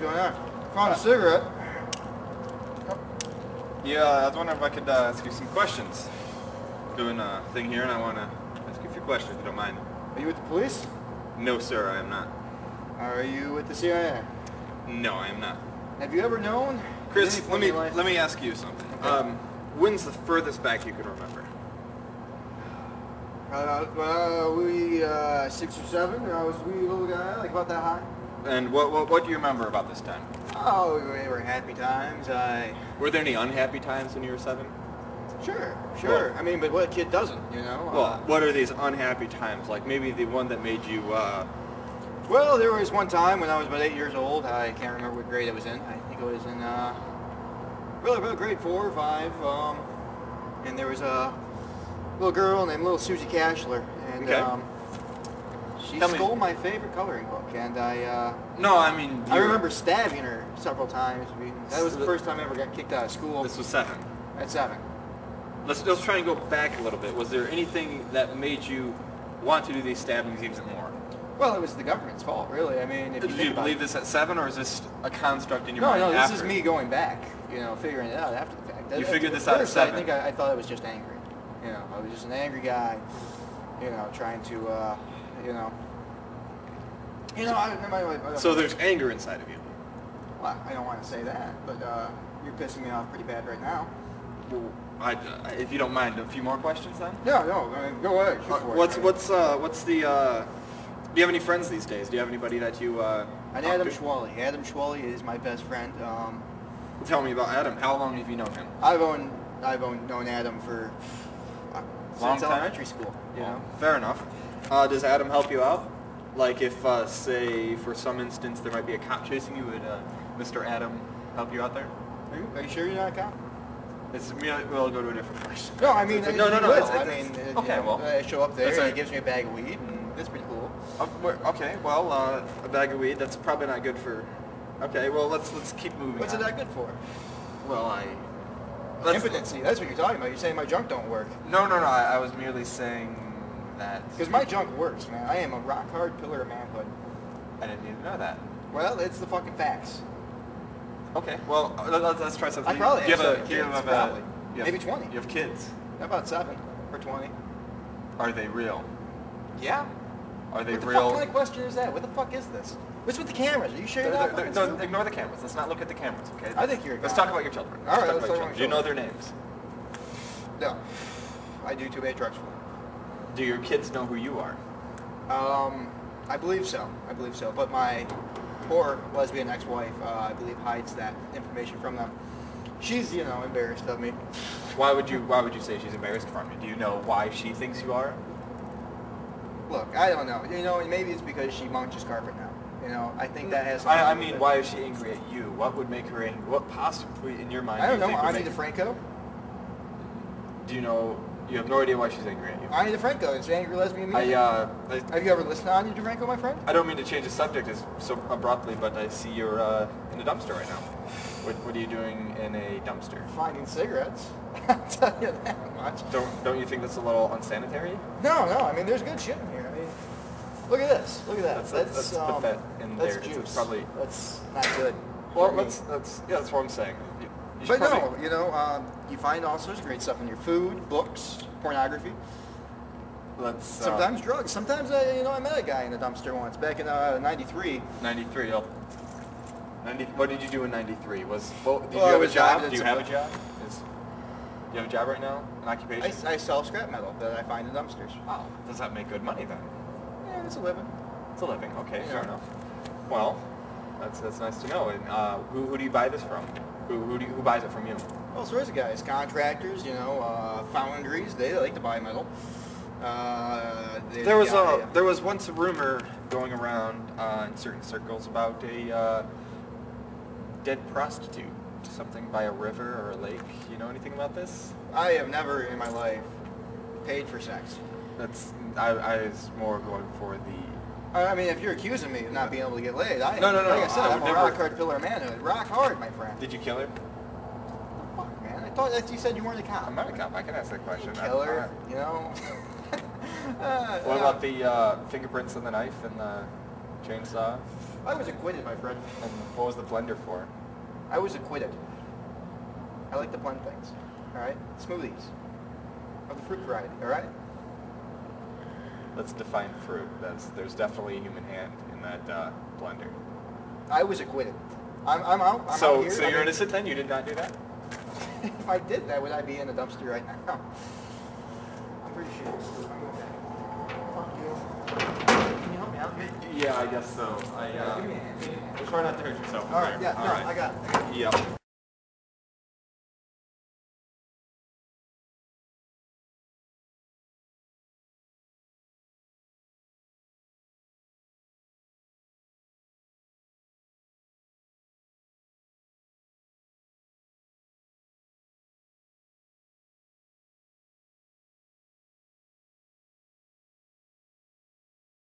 what's going on? Found a cigarette. Yeah, I was wondering if I could uh, ask you some questions. Doing a thing here, and I want to ask you a few questions, if you don't mind. Are you with the police? No, sir, I am not. Are you with the CIA? No, I am not. Have you ever known? Chris, let me in your life- let me ask you something. Um, when's the furthest back you can remember? Uh, uh, we uh, six or seven. I was a wee little guy, like about that high. And what, what what do you remember about this time? Oh, we were happy times. I Were there any unhappy times when you were seven? sure, sure. Well- I mean, but what kid doesn't? You know. Well, Uh, what are these unhappy times? Like maybe the one that made you. Uh, well, there was one time when I was about eight years old. I can't remember what grade I was in. I think it was in uh, really, really grade four or five. Um, and there was a little girl named Little Susie Cashler, and Okay. um, she Tell me- stole my favorite coloring book, and I. Uh, no, I mean. I remember stabbing her several times. That was the first time I ever got kicked out of school This was seven. at seven. Let's let's try and go back a little bit. Was there anything that made you want to do these stabbings even more? Well, it was the government's fault, really. I mean, if Did you you, believe it. this at seven, or is this a construct in your No, mind? no, no, this after? is me going back, you know, figuring it out after the fact. You figured this out at seven. I think I, I thought I was just angry. You know, I was just an angry guy, you know, trying to, uh, you know, you know, I, I, I, I, So there's anger inside of you. well, I don't want to say that, but uh, you're pissing me off pretty bad right now. Well, I, I- if you don't mind, a few more questions then. No, no, I mean, go ahead. Uh, for it. what's what's uh, what's the? Uh, do you have any friends these days? Do you have anybody that you? Uh, And Adam to? Schwally. Adam Schwally is my best friend. Um, Tell me about Adam. How long have you known him? I've owned I've owned, known Adam for uh, Long since time? elementary school. You know. Fair enough. Uh, does Adam help you out? Like if, uh, say, for some instance, there might be a cop chasing you, would uh, Mr. Adam help you out there? Are you, are you sure you're not a cop? It's we'll go to a different question. No, I mean, It's no, no, no. will. it's- I mean, it's- okay, well, I show up there and he gives me a bag of weed, and that's pretty cool. Uh, okay, well, uh, a bag of weed. That's probably not good for. Okay, well, let's let's keep moving. What's it on. that good for? Well, I. Impotency. That's what you're talking about. You're saying my junk don't work. No, no, no. I, I was merely saying that. Because my junk works, man. I am a rock hard pillar of manhood. I didn't need to know that. Well, it's the fucking facts. Okay, well, let- let's, let's try something. I probably you have have a, do you kids, have a- probably. you have- Maybe 20. You have kids. About seven or 20. Are they real? Yeah. Are they what the real? fuck kind of question is that? What the fuck is this? What's with the cameras? Are you sure you're they're- fucking they're- stupid? ignore the cameras. Let's not look at the cameras, okay? I think you're Let's talk about your children. All right, let's talk about your children. Do you know their names? No. I do two bad drugs for them. Do your kids know who you are? Um, I believe so. I believe so. But my poor lesbian ex-wife, uh, I believe, hides that information from them. She's, you know, embarrassed of me. Why would you Why would you say she's embarrassed from you? Do you know why she thinks you are? Look, I don't know. You know, maybe it's because she munches carpet now. You know, I think that has. I, I mean, why is she angry at you? What would make her angry? What possibly in your mind? I don't do you know. think would Ani make- DiFranco. Do you know? You have no idea why she's angry at you. Ani DiFranco is angry lesbian I music. uh, I, Have you ever listened to Ani DiFranco, my friend? I don't mean to change the subject as so abruptly, but I see you're uh, in a dumpster right now. What, what are you doing in a dumpster? Finding cigarettes. I'll tell you that much. Don't don't you think that's a little unsanitary? No, no. I mean, there's good shit in here. I mean, look at this. Look at that. Let's- That's, let's put um, that in that's there. It's juice. probably- That's not good. Well, that's that's yeah, that's what I'm saying. But no, you know, um, you find all sorts of great stuff in your food, books, pornography. let's uh, Sometimes drugs. Sometimes, uh, you know, I met a guy in a dumpster once back in uh, '93. 93. Oh. 90, what did you do in 93? Was well, did Well, you have a job? Do you have a job? Is, do you have a job right now? An I, occupation? I sell scrap metal that I find in dumpsters. oh, does that make good money then? Yeah, it's a living. It's a living. Okay, Yeah. fair enough. Well, that's that's nice to know. And uh, who, who do you buy this from? Who who, do you, who buys it from you? All sorts of guys, contractors, you know, uh, foundries. They like to buy metal. Uh, there's There was guy- a there was once a rumor going around uh, in certain circles about a uh, dead prostitute, something by a river or a lake. You know anything about this? I have never in my life paid for sex. That's I, I was more going for the. I mean, if you're accusing me of not being able to get laid, I No, no, no, Like I said, I I'm a never- rock hard pillar of manhood. Rock hard, my friend. Did you kill her? Fuck, man. I thought that you said you weren't a cop. I'm not a cop. I can ask that question. I'm- Killer, you know. Uh, What about the uh, fingerprints on the knife and the chainsaw? I was acquitted, my friend. And what was the blender for? I was acquitted. I like to blend things. All right, smoothies of the fruit variety. All right. Let's define fruit. That's there's definitely a human hand in that uh, blender. I was acquitted. I'm, I'm out. I'm so out here. so you're innocent then? You did not do that? if I did that, would I be in the dumpster right now? I'm pretty sure. I'm going back. Fuck you. Can you help me out? Yeah, I guess so. I Yeah, give me a hand. Give me a hand. We'll try not to hurt yourself. All right. Yeah. All no, right. I got. It. I got. it. Yep.